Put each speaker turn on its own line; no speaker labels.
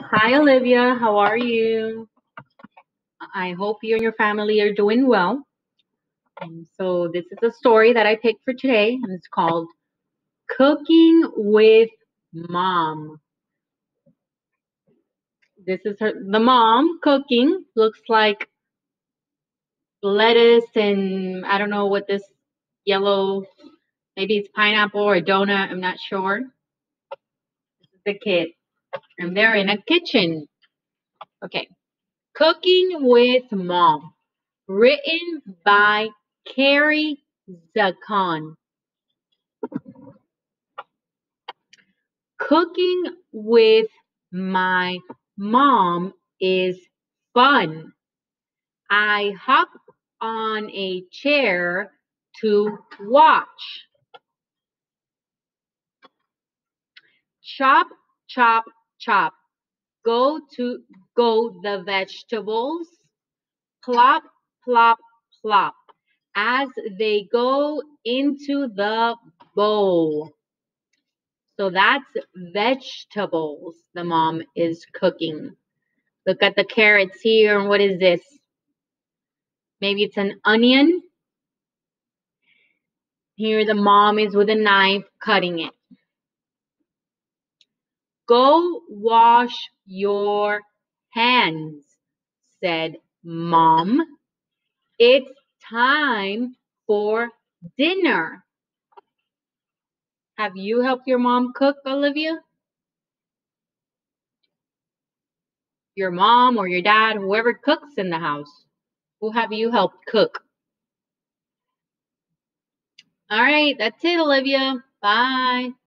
Hi, Olivia. How are you? I hope you and your family are doing well. And so, this is a story that I picked for today, and it's called Cooking with Mom. This is her, the mom cooking. Looks like lettuce and I don't know what this yellow, maybe it's pineapple or donut. I'm not sure. This is the kid, and they're in a kitchen. Okay. Cooking with Mom, written by Carrie Zakan. Cooking with my mom is fun. I hop on a chair to watch. Chop, chop, chop. Go to go the vegetables. Plop, plop, plop. As they go into the bowl. So that's vegetables the mom is cooking. Look at the carrots here. And what is this? Maybe it's an onion. Here the mom is with a knife cutting it. Go wash your hands, said mom. It's time for dinner. Have you helped your mom cook, Olivia? Your mom or your dad, whoever cooks in the house. Who have you helped cook? All right, that's it, Olivia. Bye.